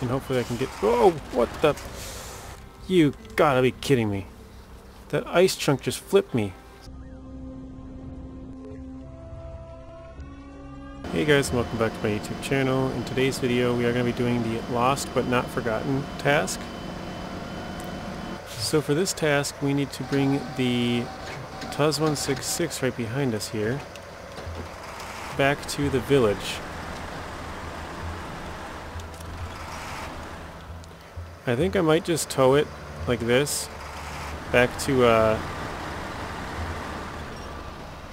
And hopefully I can get... Oh, what the... You gotta be kidding me. That ice chunk just flipped me. Hey guys, welcome back to my YouTube channel. In today's video we are going to be doing the Lost But Not Forgotten task. So for this task we need to bring the TUZ-166 right behind us here back to the village. I think I might just tow it like this back to uh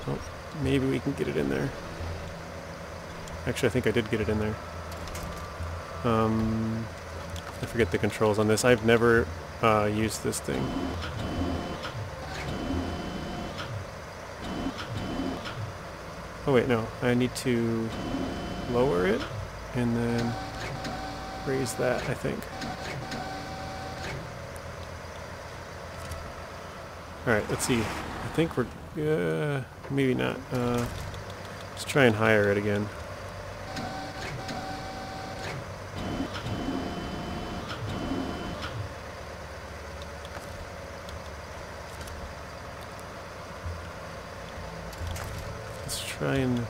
oh, maybe we can get it in there. Actually I think I did get it in there. Um I forget the controls on this. I've never uh, used this thing. Oh wait, no. I need to lower it and then raise that, I think. Alright, let's see. I think we're... Uh, maybe not. Uh, let's try and hire it again. Let's try and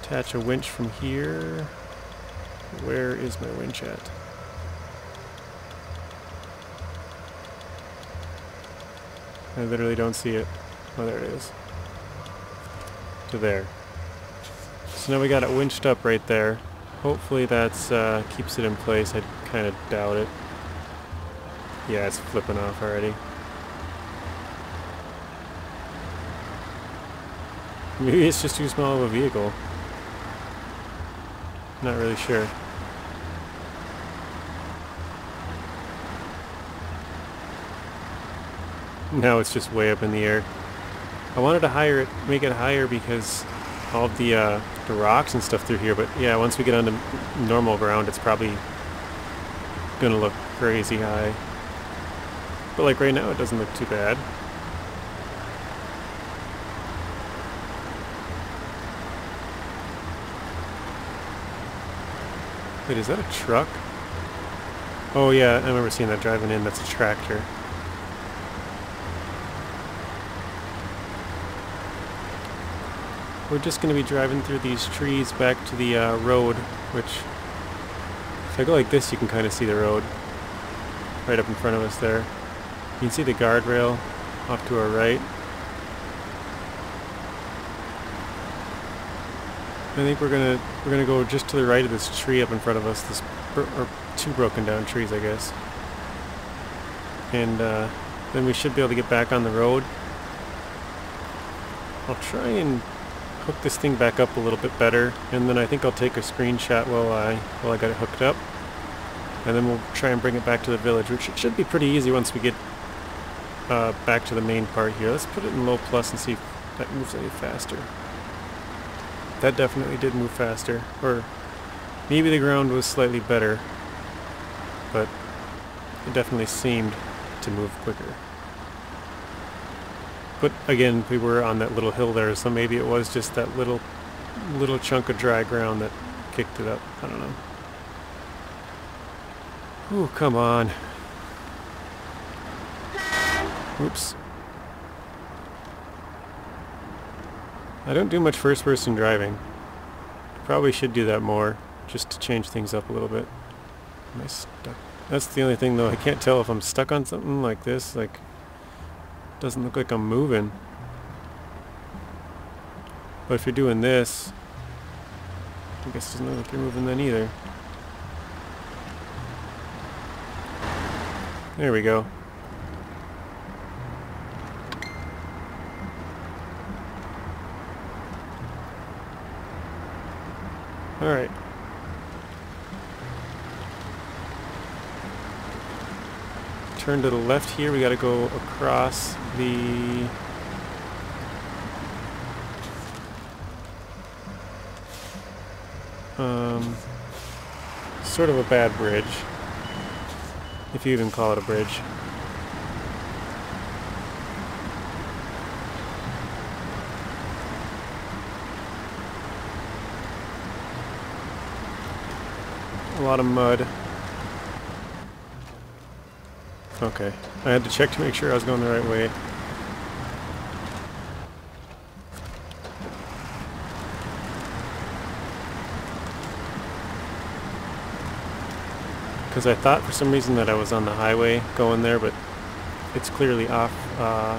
attach a winch from here. Where is my winch at? I literally don't see it. Oh, there it is. To there. So now we got it winched up right there. Hopefully that's uh, keeps it in place. I kind of doubt it. Yeah, it's flipping off already. Maybe it's just too small of a vehicle. Not really sure. Now it's just way up in the air. I wanted to higher it, make it higher because all the, uh, the rocks and stuff through here, but yeah, once we get onto normal ground, it's probably gonna look crazy high. But like right now, it doesn't look too bad. Wait, is that a truck? Oh yeah, I remember seeing that driving in. That's a tractor. We're just going to be driving through these trees back to the uh, road, which, if I go like this, you can kind of see the road right up in front of us there. You can see the guardrail off to our right. I think we're gonna we're gonna go just to the right of this tree up in front of us. This or two broken down trees, I guess. And uh, then we should be able to get back on the road. I'll try and hook this thing back up a little bit better, and then I think I'll take a screenshot while I while I got it hooked up, and then we'll try and bring it back to the village, which should be pretty easy once we get uh, back to the main part here. Let's put it in low plus and see if that moves any faster. That definitely did move faster. Or maybe the ground was slightly better. But it definitely seemed to move quicker. But again, we were on that little hill there, so maybe it was just that little little chunk of dry ground that kicked it up. I don't know. Oh, come on. Oops. I don't do much first-person driving. Probably should do that more, just to change things up a little bit. Am I stuck? That's the only thing though, I can't tell if I'm stuck on something like this, like, doesn't look like I'm moving. But if you're doing this, I guess it doesn't look like you're moving then either. There we go. Alright. Turn to the left here, we gotta go across the... Um, sort of a bad bridge. If you even call it a bridge. a lot of mud. Okay. I had to check to make sure I was going the right way. Because I thought for some reason that I was on the highway going there, but it's clearly off uh,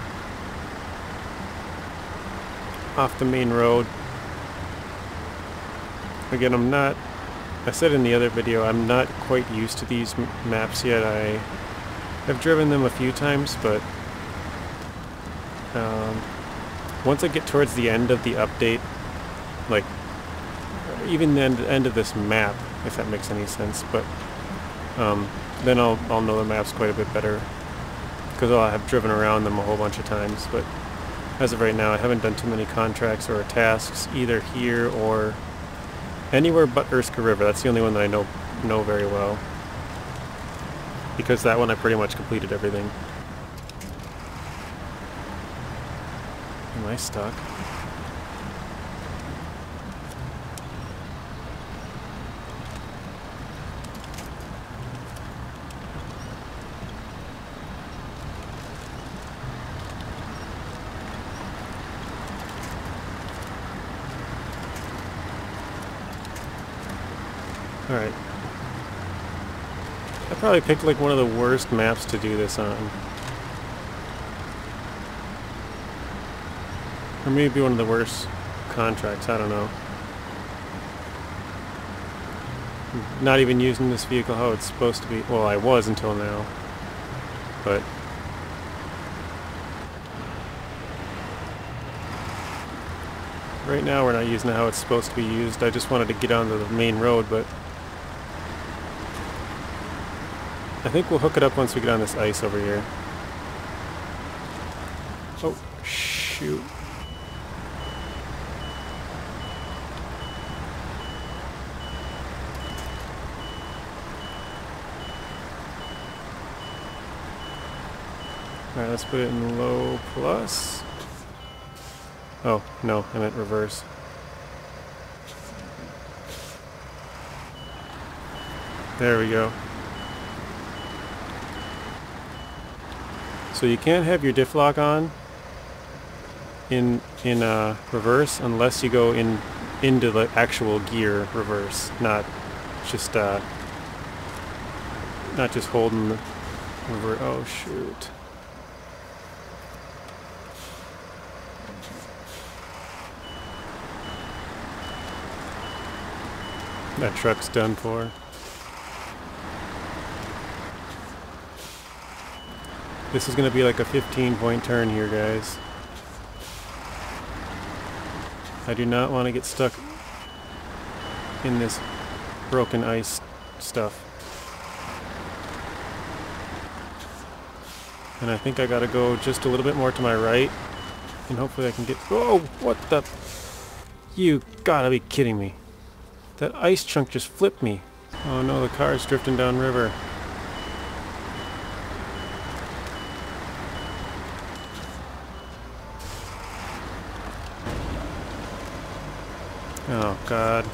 off the main road. Again, I'm not, I said in the other video, I'm not quite used to these maps yet. I have driven them a few times, but um, once I get towards the end of the update, like even the end, end of this map, if that makes any sense, but um, then I'll, I'll know the maps quite a bit better because I'll have driven around them a whole bunch of times, but as of right now I haven't done too many contracts or tasks either here or anywhere but Urska River. That's the only one that I know know very well because that one I pretty much completed everything. Am I stuck? Alright. I probably picked like one of the worst maps to do this on. Or maybe one of the worst contracts, I don't know. Not even using this vehicle how it's supposed to be. Well, I was until now. But... Right now we're not using it how it's supposed to be used. I just wanted to get onto the main road, but I think we'll hook it up once we get on this ice over here. Oh, shoot. Alright, let's put it in low plus. Oh, no, I meant reverse. There we go. So you can't have your diff lock on in in uh, reverse unless you go in into the actual gear reverse, not just uh, not just holding the reverse. Oh shoot! That truck's done for. This is going to be like a 15 point turn here, guys. I do not want to get stuck in this broken ice stuff. And I think I gotta go just a little bit more to my right. And hopefully I can get... Oh, what the... You gotta be kidding me. That ice chunk just flipped me. Oh no, the car is drifting down god.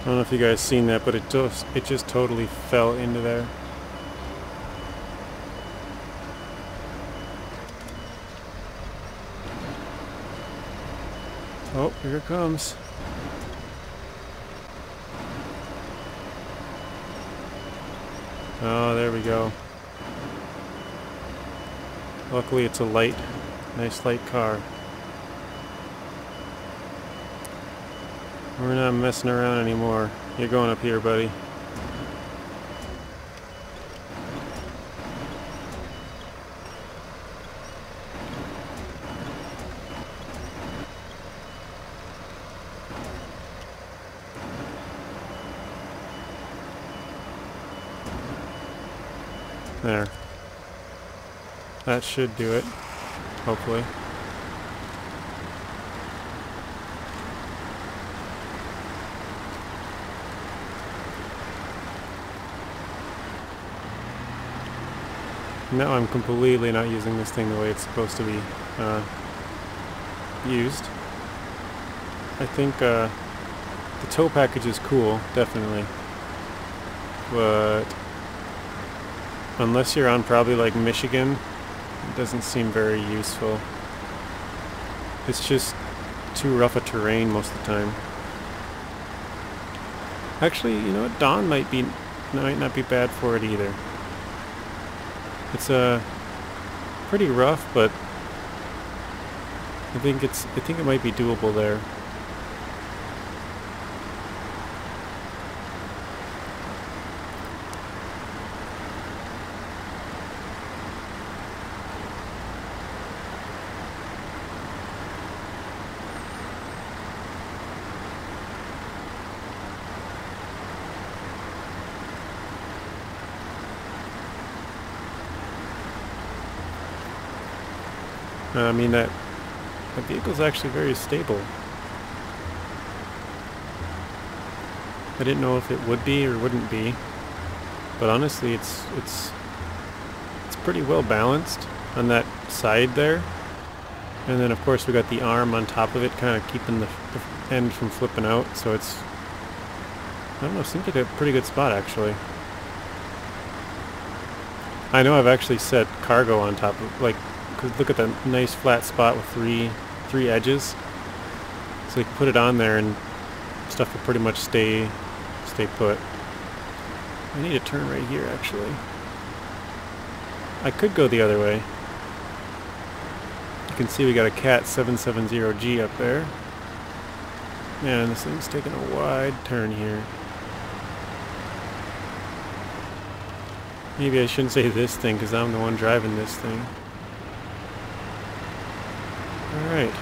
I don't know if you guys seen that, but it just it just totally fell into there. Oh, here it comes. Oh, there we go. Luckily it's a light, nice light car. We're not messing around anymore. You're going up here, buddy. There. That should do it, hopefully. Now I'm completely not using this thing the way it's supposed to be uh, used. I think uh, The tow package is cool, definitely. But unless you're on probably like Michigan, it doesn't seem very useful. It's just too rough a terrain most of the time. Actually, you know what? Don might be might not be bad for it either. It's uh, pretty rough, but I think it's I think it might be doable there. I mean that the vehicle's actually very stable. I didn't know if it would be or wouldn't be, but honestly, it's it's it's pretty well balanced on that side there. And then of course we got the arm on top of it, kind of keeping the, the end from flipping out. So it's I don't know, seems like a pretty good spot actually. I know I've actually set cargo on top of like look at that nice flat spot with three three edges. So you can put it on there and stuff will pretty much stay stay put. I need to turn right here actually. I could go the other way. You can see we got a CAT 770G up there. Man, this thing's taking a wide turn here. Maybe I shouldn't say this thing because I'm the one driving this thing. Alright.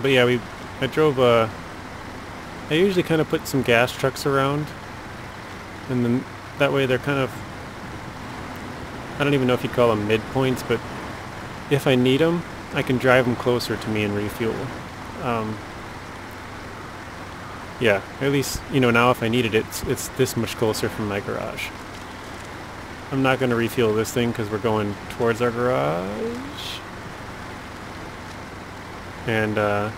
But yeah, we I drove uh I usually kind of put some gas trucks around and then that way they're kind of I don't even know if you'd call them midpoints, but if I need them, I can drive them closer to me and refuel. Um, yeah, at least, you know, now if I needed it, it's, it's this much closer from my garage. I'm not going to refuel this thing because we're going towards our garage. And uh,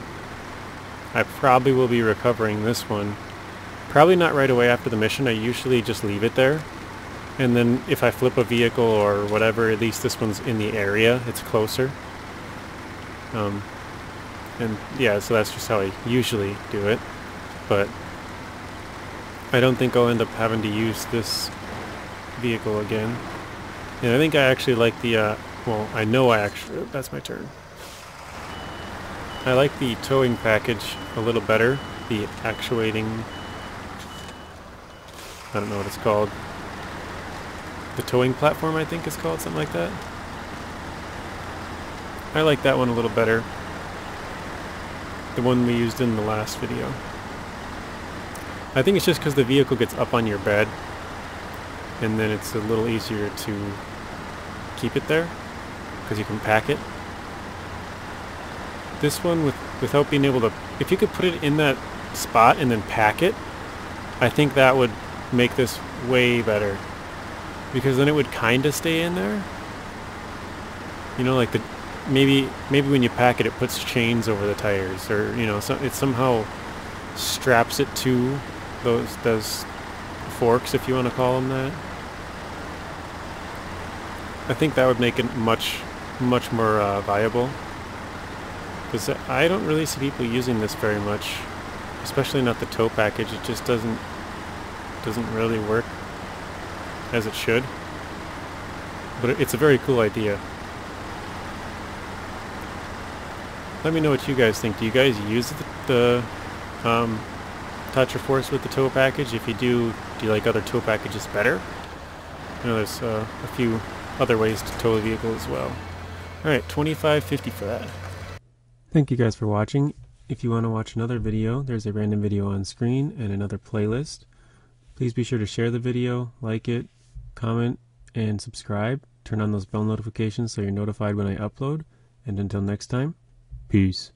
I probably will be recovering this one. Probably not right away after the mission. I usually just leave it there. And then if I flip a vehicle or whatever, at least this one's in the area. It's closer. Um, and yeah, so that's just how I usually do it. But I don't think I'll end up having to use this vehicle again. And I think I actually like the, uh, well, I know I actually, that's my turn. I like the towing package a little better. The actuating, I don't know what it's called. The towing platform, I think is called, something like that. I like that one a little better. The one we used in the last video. I think it's just because the vehicle gets up on your bed and then it's a little easier to keep it there because you can pack it. This one, with without being able to, if you could put it in that spot and then pack it, I think that would make this way better because then it would kind of stay in there. You know, like the maybe maybe when you pack it, it puts chains over the tires, or you know, so it somehow straps it to those those forks, if you want to call them that. I think that would make it much, much more uh, viable. Because I don't really see people using this very much, especially not the tow package. It just doesn't doesn't really work as it should. But it's a very cool idea. Let me know what you guys think. Do you guys use the, the um, Force with the tow package? If you do, do you like other tow packages better? I know there's uh, a few other ways to tow a vehicle as well. Alright, 25.50 for that. Thank you guys for watching. If you want to watch another video, there's a random video on screen and another playlist. Please be sure to share the video, like it, comment, and subscribe. Turn on those bell notifications so you're notified when I upload. And until next time, peace.